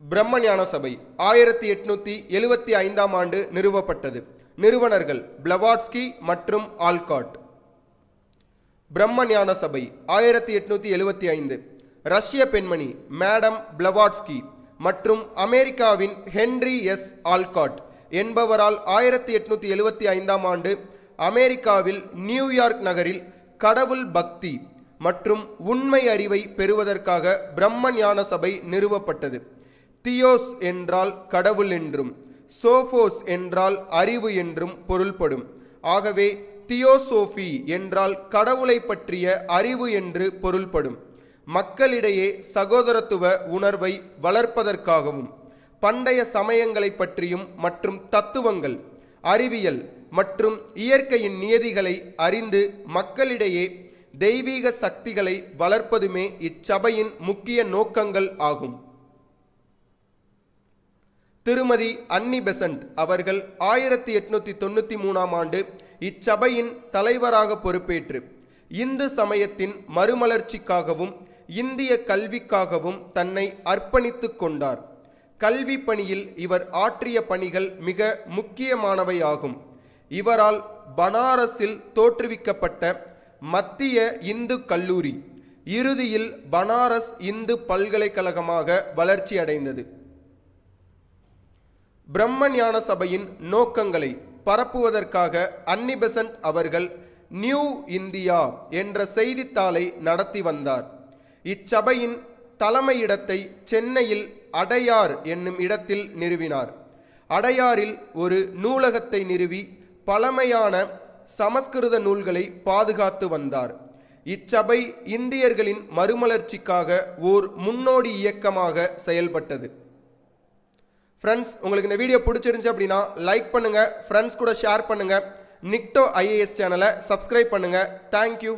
பிரம்மஞான சபை ஆயிரத்தி எட்நூத்தி எழுவத்தி ஐந்தாம் ஆண்டு நிறுவப்பட்டது. நிறுவனர்கள் பிளவாட்ஸ்கி மற்றும் ஆல்காட். பிரம்மஞான சபை ஆயிரத்தி எட்நூத்தி எழுவத்தி ஐந்து. ரஷ்ய பெண்மணி மேடம் பிளவாட்ஸ்கி மற்றும் அமெரிக்காவின் ஹென்றி எஸ். ஆல்காட் என்பவரால் ஆயிரத்தி எட்நூத்தி எழுவத்தி ஐந்தாம் ஆண்டு அமெரிக்காவில் நியூயார்க் நகரில் கடவுள் பக்தி மற்றும் உண்மை அறிவை பெறுவதற்காக பிரம்ம ஞான சபை நிறுவப்பட்டது. தியோஸ் என்றால் கடவுள் என்றும் சோஃபோஸ் என்றால் அறிவு என்றும் பொருள்படும். ஆகவே தியோசோஃபி என்றால் கடவுளை பற்றிய அறிவு என்று பொருள்படும். மக்களிடையே சகோதரத்துவ உணர்வை வளர்ப்பதற்காகவும் பண்டைய சமயங்களை பற்றியும் மற்றும் தத்துவங்கள் அறிவியல் மற்றும் இயற்கையின் நியதிகளை அறிந்து மக்களிடையே தெய்வீக சக்திகளை வளர்ப்பதுமே இச்சபையின் முக்கிய நோக்கங்கள் ஆகும். திருமதி அன்னி பெசன்ட் அவர்கள் ஆயிரத்தி எட்நூத்தி தொண்ணூத்தி மூணாம் ஆண்டு இச்சபையின் தலைவராக பொறுப்பேற்று இந்து சமயத்தின் மறுமலர்ச்சிக்காகவும் இந்திய கல்விக்காகவும் தன்னை அர்ப்பணித்து கொண்டார். கல்வி பணியில் இவர் ஆற்றிய பணிகள் மிக முக்கியமானவையாகும். இவரால் பனாரஸில் தோற்றுவிக்கப்பட்ட மத்திய இந்து கல்லூரி இறுதியில் பனாரஸ் இந்து பல்கலைக்கழகமாக வளர்ச்சியடைந்தது. பிரம்ம ஞான சபையின் நோக்கங்களை பரப்புவதற்காக அன்னி பெசன்ட் அவர்கள் நியூ இந்தியா என்ற செய்தித்தாளை நடத்தி வந்தார். இச்சபையின் தலைமையிடத்தை சென்னையில் அடையார் என்னும் இடத்தில் நிறுவினார். அடையாரில் ஒரு நூலகத்தை நிறுவி பழமையான சமஸ்கிருத நூல்களை பாதுகாத்து வந்தார். இச்சபை இந்தியர்களின் மறுமலர்ச்சிக்காக ஓர் முன்னோடி இயக்கமாக செயல்பட்டது. ஃப்ரெண்ட்ஸ் உங்களுக்கு இந்த வீடியோ பிடிச்சிருந்துச்சு அப்படின்னா லைக் பண்ணுங்கள் ஃப்ரெண்ட்ஸ் கூட ஷேர் பண்ணுங்கள் நிக்டோ ஐஏஎஸ் சேனலை சப்ஸ்கிரைப் பண்ணுங்கள் தேங்க்யூ